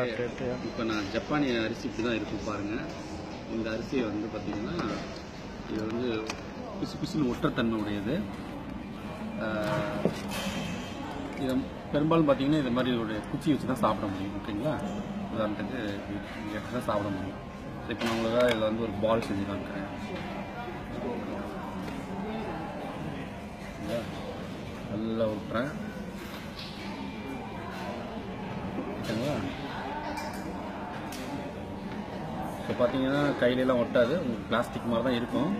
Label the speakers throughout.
Speaker 1: சாப்பிட்டு
Speaker 2: இப்போ நான் ஜப்பானிய அரிசி இப்படி தான் இருக்கும் பாருங்க. இந்த அரிசியை வந்து பார்த்தீங்கன்னா இது வந்து பிசு பிசுன்னு ஒற்றத்தன்மை உடையது இதை பெரும்பாலும் பார்த்தீங்கன்னா இது மாதிரி ஒரு குச்சி வச்சு தான் சாப்பிட முடியும் ஓகேங்களா? உதாரணத்துக்கு இங்கே எடுத்து தான் சாப்பிட முடியும். இப்போ நான் உங்களுக்கு இதில் வந்து ஒரு பால் செஞ்சு காமிக்கிறேன். இருக்கிறேன் நல்லா விட்டுறேன் ஓகேங்களா இப்போ பார்த்தீங்கன்னா கையிலலாம் ஒட்டாது. உங்களுக்கு பிளாஸ்டிக் மாதிரி தான் இருக்கும்.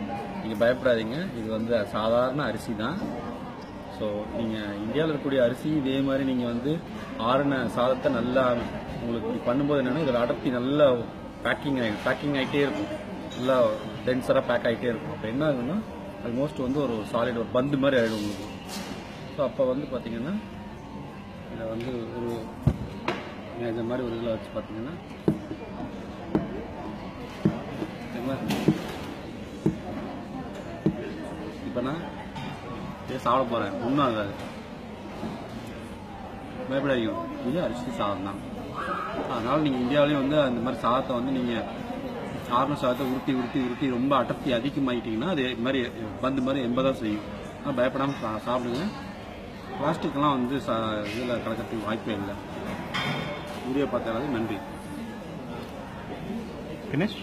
Speaker 2: நீங்கள் பயப்படாதீங்க. இது வந்து சாதாரண அரிசி தான். ஸோ நீங்கள் இந்தியாவில் இருக்கக்கூடிய அரிசி இதே மாதிரி நீங்கள் வந்து ஆறின சாதத்தை நல்லா உங்களுக்கு இப்படி பண்ணும்போது என்னென்னா இதில் அடர்த்தி நல்லா பேக்கிங் ஆகி பேக்கிங் ஆகிட்டே இருக்கும். நல்லா டென்சராக பேக் ஆகிட்டே இருக்கும். அப்போ என்ன ஆகுதுன்னா ஆல்மோஸ்ட் வந்து ஒரு சாலிட் ஒரு பந்து மாதிரி ஆகிடும் உங்களுக்கு. ஸோ அப்போ வந்து பார்த்தீங்கன்னா இதை வந்து ஒரு இந்த மாதிரி ஒரு இதில் வச்சு பார்த்தீங்கன்னா இப்போ நான் சாப்பிட போகிறேன் ஒன்றும் ஆகாது பயப்படாதீங்க இது அரிசி சாதம் தான். அதனால் நீங்கள் இந்தியாவிலேயும் வந்து அந்த மாதிரி சாதத்தை வந்து நீங்கள் ஆறுன சாதத்தை உருட்டி உருட்டி உருட்டி ரொம்ப அடர்த்தி அதிகமாகிட்டிங்கன்னா அது இது மாதிரி பந்து மாதிரி எண்பதாக செய்யும். ஆனால் பயப்படாமல் சா சாப்பிடுங்க. பிளாஸ்டிக்லாம் வந்து சா இதில் கலக்கிறதுக்கு வாய்ப்பே இல்லை. வீடியோ பார்த்தாலும் நன்றி.
Speaker 1: Finish?